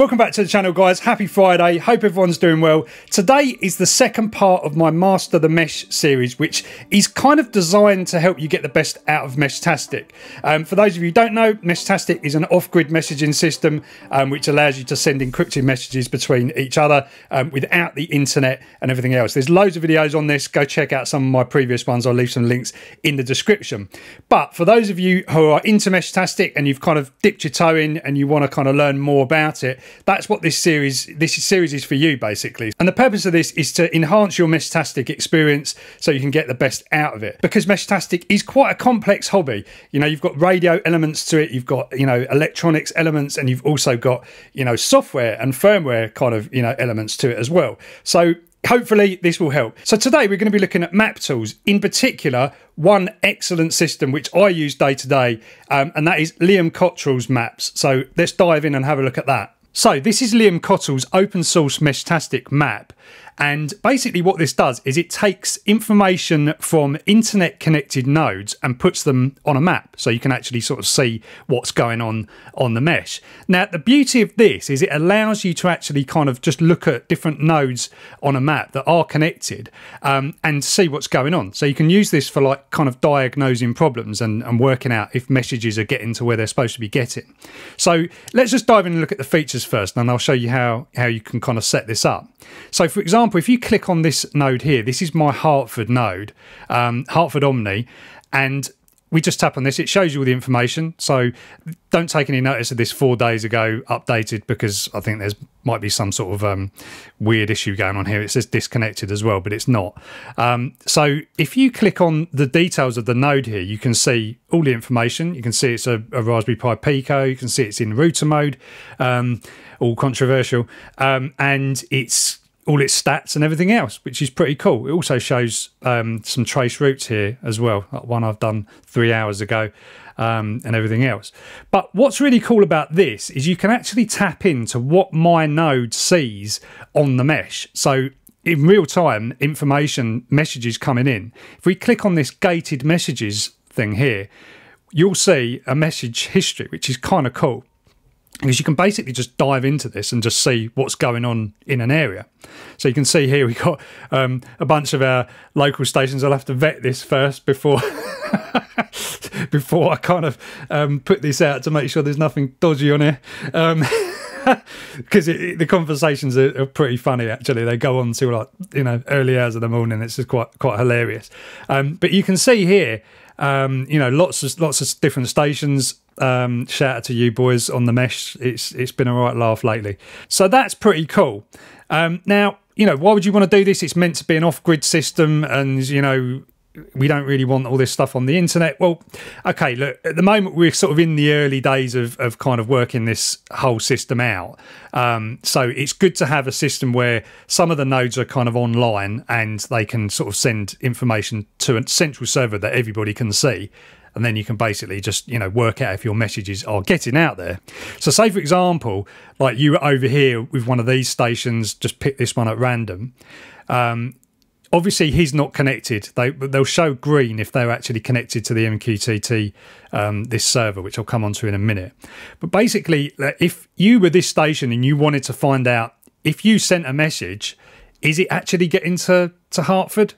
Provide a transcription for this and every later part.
Welcome back to the channel, guys. Happy Friday. Hope everyone's doing well. Today is the second part of my Master the Mesh series, which is kind of designed to help you get the best out of Meshtastic. Um, for those of you who don't know, Meshtastic is an off-grid messaging system um, which allows you to send encrypted messages between each other um, without the internet and everything else. There's loads of videos on this. Go check out some of my previous ones. I'll leave some links in the description. But for those of you who are into Meshtastic and you've kind of dipped your toe in and you want to kind of learn more about it, that's what this series this series is for you basically. And the purpose of this is to enhance your Meshtastic experience so you can get the best out of it. Because Meshtastic is quite a complex hobby. You know, you've got radio elements to it, you've got, you know, electronics elements and you've also got, you know, software and firmware kind of, you know, elements to it as well. So hopefully this will help. So today we're going to be looking at map tools, in particular one excellent system which I use day to day, um, and that is Liam Cottle's maps. So let's dive in and have a look at that. So this is Liam Cottle's open source Meshtastic map. And basically what this does is it takes information from internet connected nodes and puts them on a map. So you can actually sort of see what's going on on the mesh. Now, the beauty of this is it allows you to actually kind of just look at different nodes on a map that are connected um, and see what's going on. So you can use this for like kind of diagnosing problems and, and working out if messages are getting to where they're supposed to be getting. So let's just dive in and look at the features first, and I'll show you how, how you can kind of set this up. So for example, example, if you click on this node here, this is my Hertford node, um, Hertford Omni, and we just tap on this, it shows you all the information. So don't take any notice of this four days ago updated because I think there's might be some sort of um, weird issue going on here. It says disconnected as well, but it's not. Um, so if you click on the details of the node here, you can see all the information. You can see it's a, a Raspberry Pi Pico. You can see it's in router mode, um, all controversial, um, and it's all its stats and everything else, which is pretty cool. It also shows um, some trace routes here as well, like one I've done three hours ago um, and everything else. But what's really cool about this is you can actually tap into what my node sees on the mesh. So in real time, information messages coming in. If we click on this gated messages thing here, you'll see a message history, which is kind of cool because you can basically just dive into this and just see what's going on in an area. So you can see here we've got um, a bunch of our local stations. I'll have to vet this first before before I kind of um, put this out to make sure there's nothing dodgy on here. Um, because the conversations are, are, pretty funny actually they go on to like you know early hours of the morning it's just quite quite hilarious um, but you can see here um, you know lots of lots of different stations um, shout out to you boys on the mesh. It's it's been a right laugh lately. So that's pretty cool. Um, now you know why would you want to do this? It's meant to be an off-grid system, and you know we don't really want all this stuff on the internet. Well, okay, look, at the moment we're sort of in the early days of, of kind of working this whole system out. Um, so it's good to have a system where some of the nodes are kind of online and they can sort of send information to a central server that everybody can see and then you can basically just you know work out if your messages are getting out there. So say for example like you were over here with one of these stations just pick this one at random. Um, obviously he's not connected. They they'll show green if they're actually connected to the mqtt um, this server which i'll come on to in a minute. But basically if you were this station and you wanted to find out if you sent a message is it actually getting to to hertford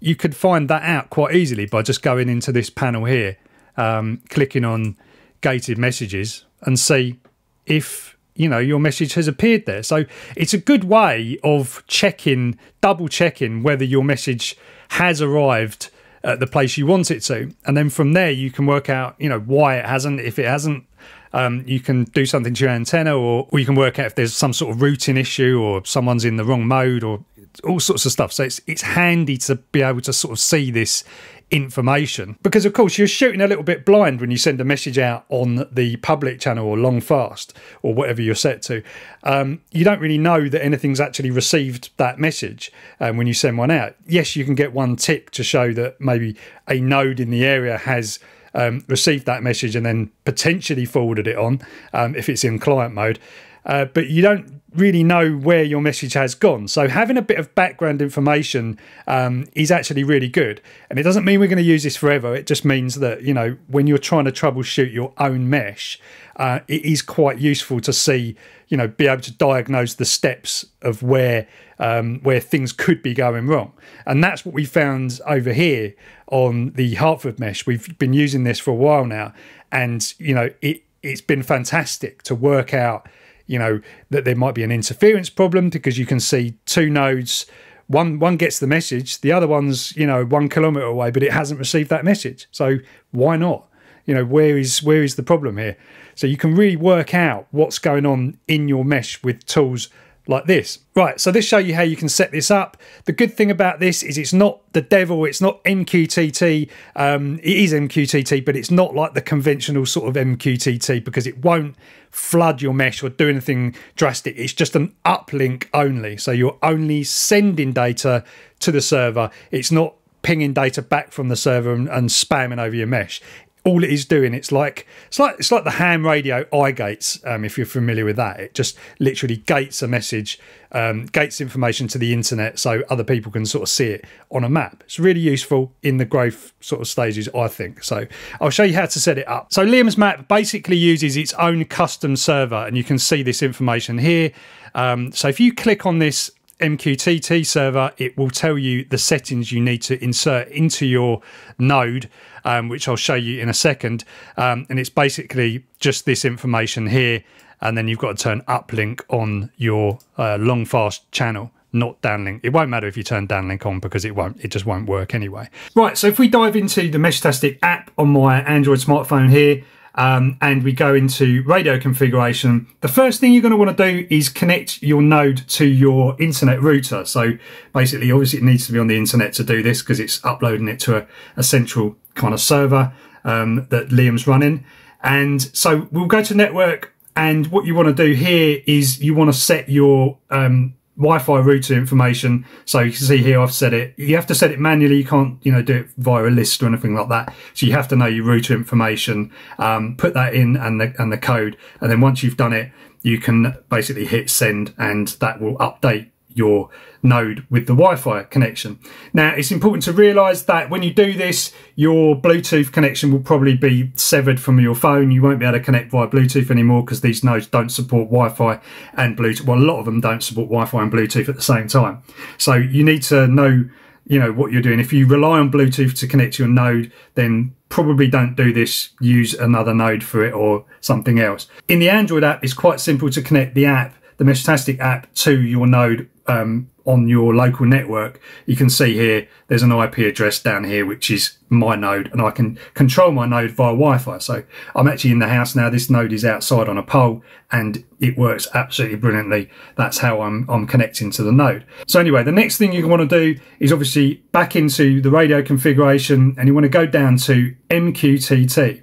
you could find that out quite easily by just going into this panel here, um, clicking on gated messages and see if you know your message has appeared there. So it's a good way of checking, double checking whether your message has arrived at the place you want it to, and then from there you can work out you know why it hasn't. If it hasn't, um, you can do something to your antenna, or, or you can work out if there's some sort of routing issue, or someone's in the wrong mode, or all sorts of stuff. So it's it's handy to be able to sort of see this information. Because of course you're shooting a little bit blind when you send a message out on the public channel or long fast or whatever you're set to. Um, you don't really know that anything's actually received that message um, when you send one out. Yes you can get one tick to show that maybe a node in the area has um, received that message and then potentially forwarded it on um, if it's in client mode uh, but you don't really know where your message has gone. So having a bit of background information um, is actually really good. And it doesn't mean we're going to use this forever. It just means that, you know, when you're trying to troubleshoot your own mesh, uh, it is quite useful to see, you know, be able to diagnose the steps of where um, where things could be going wrong. And that's what we found over here on the Hertford mesh. We've been using this for a while now, and you know, it it's been fantastic to work out, you know, that there might be an interference problem because you can see two nodes. One one gets the message, the other one's you know one kilometer away, but it hasn't received that message. So why not? You know, where is where is the problem here? So you can really work out what's going on in your mesh with tools like this. Right, so this show you how you can set this up. The good thing about this is it's not the devil, it's not MQTT. Um, it is MQTT, but it's not like the conventional sort of MQTT because it won't flood your mesh or do anything drastic. It's just an uplink only. So you're only sending data to the server. It's not pinging data back from the server and, and spamming over your mesh all it is doing. It's like it's like it's like the ham radio iGates um, if you're familiar with that. It just literally gates a message um, gates information to the internet so other people can sort of see it on a map. It's really useful in the growth sort of stages i think. So i'll show you how to set it up. So liam's map basically uses its own custom server and you can see this information here. Um, so if you click on this MQTT server, it will tell you the settings you need to insert into your node, um, which I'll show you in a second. Um, and it's basically just this information here. And then you've got to turn uplink on your uh, long fast channel not downlink. It won't matter if you turn downlink on because it won't, it just won't work anyway. Right, so if we dive into the Meshtastic app on my Android smartphone here, um, and we go into radio configuration, the first thing you're going to want to do is connect your node to your internet router. So basically, obviously it needs to be on the internet to do this because it's uploading it to a, a central kind of server um, that Liam's running. And so we'll go to network and what you want to do here is you want to set your um, Wi-Fi router information. So you can see here I've set it. You have to set it manually. You can't, you know, do it via a list or anything like that. So you have to know your router information, um, put that in and the and the code, and then once you've done it, you can basically hit send, and that will update your node with the Wi-Fi connection. Now it's important to realise that when you do this, your Bluetooth connection will probably be severed from your phone. You won't be able to connect via Bluetooth anymore because these nodes don't support Wi-Fi and Bluetooth. Well, a lot of them don't support Wi-Fi and Bluetooth at the same time. So you need to know you know what you're doing. If you rely on Bluetooth to connect to your node, then probably don't do this. Use another node for it or something else. In the Android app, it's quite simple to connect the app, the Meshtastic app, to your node um, on your local network, you can see here there's an IP address down here, which is my node, and I can control my node via Wi-Fi. So I'm actually in the house now. This node is outside on a pole, and it works absolutely brilliantly. That's how I'm I'm connecting to the node. So anyway, the next thing you want to do is obviously back into the radio configuration, and you want to go down to MQTT.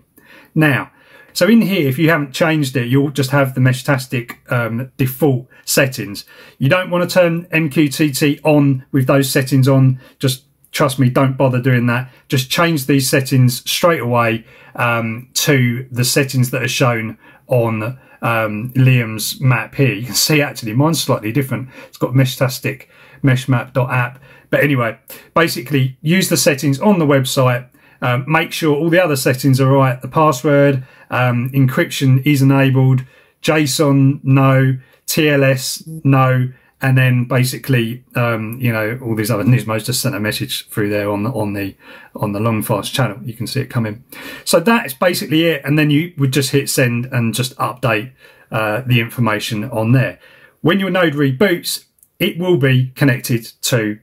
Now so in here, if you haven't changed it, you'll just have the Meshtastic um, default settings. You don't want to turn MQTT on with those settings on. Just trust me, don't bother doing that. Just change these settings straight away um, to the settings that are shown on um, Liam's map here. You can see actually mine's slightly different. It's got Meshtastic meshmap.app. But anyway, basically use the settings on the website um, make sure all the other settings are right. The password, um, encryption is enabled, JSON, no, TLS, no, and then basically, um, you know, all these other Nismo's just sent a message through there on the on the on the long fast channel. You can see it coming. So that's basically it, and then you would just hit send and just update uh, the information on there. When your node reboots, it will be connected to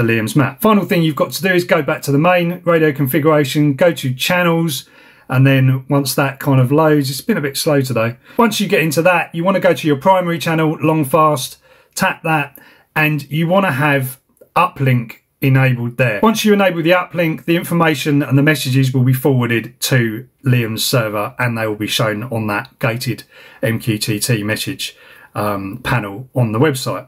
the Liam's map. Final thing you've got to do is go back to the main radio configuration, go to channels, and then once that kind of loads, it's been a bit slow today. Once you get into that, you want to go to your primary channel, long fast, tap that, and you want to have uplink enabled there. Once you enable the uplink, the information and the messages will be forwarded to Liam's server and they will be shown on that gated MQTT message um, panel on the website.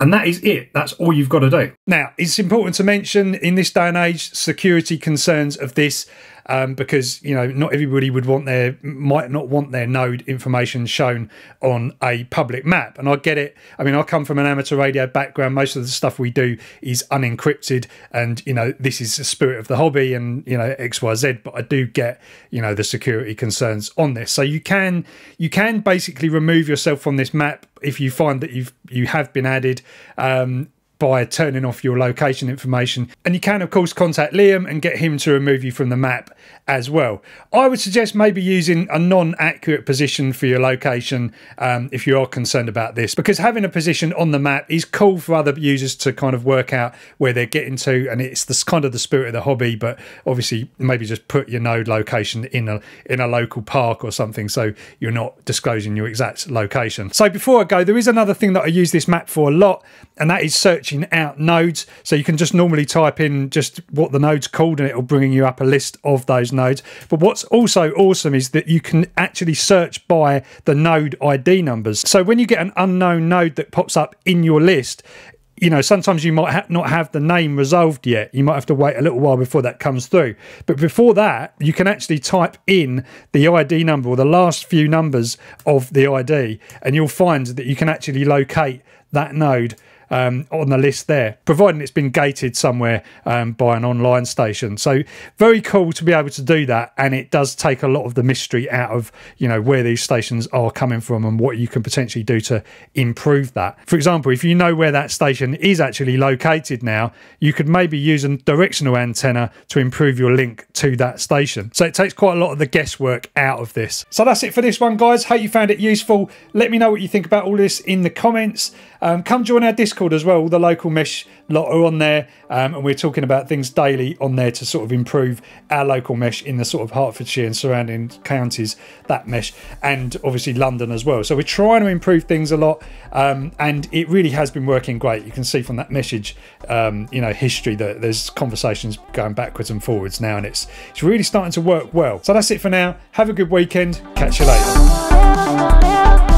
And that is it. That's all you've got to do. Now, it's important to mention in this day and age, security concerns of this um, because you know not everybody would want their might not want their node information shown on a public map. And I get it. I mean, I come from an amateur radio background. Most of the stuff we do is unencrypted, and you know this is the spirit of the hobby, and you know X Y Z. But I do get you know the security concerns on this. So you can you can basically remove yourself from this map if you find that you've you have been added. Um, by turning off your location information. And you can, of course, contact Liam and get him to remove you from the map as well. I would suggest maybe using a non accurate position for your location um, if you are concerned about this, because having a position on the map is cool for other users to kind of work out where they're getting to. And it's the kind of the spirit of the hobby, but obviously, maybe just put your node location in a, in a local park or something so you're not disclosing your exact location. So before I go, there is another thing that I use this map for a lot, and that is searching out nodes. So you can just normally type in just what the node's called and it'll bring you up a list of those nodes. But what's also awesome is that you can actually search by the node ID numbers. So when you get an unknown node that pops up in your list, you know, sometimes you might ha not have the name resolved yet. You might have to wait a little while before that comes through. But before that, you can actually type in the ID number or the last few numbers of the ID, and you'll find that you can actually locate that node um, on the list there, providing it's been gated somewhere um, by an online station. So very cool to be able to do that, and it does take a lot of the mystery out of you know where these stations are coming from and what you can potentially do to improve that. For example, if you know where that station is actually located now, you could maybe use a directional antenna to improve your link to that station. So it takes quite a lot of the guesswork out of this. So that's it for this one, guys. Hope you found it useful. Let me know what you think about all this in the comments. Um, come join our As well. All the local mesh lot are on there, um, and we're talking about things daily on there to sort of improve our local mesh in the sort of Hertfordshire and surrounding counties, that mesh, and obviously London as well. So we're trying to improve things a lot, um, and it really has been working great. You can see from that message, um, you know, history that there's conversations going backwards and forwards now, and it's it's really starting to work well. So that's it for now. Have a good weekend. Catch you later.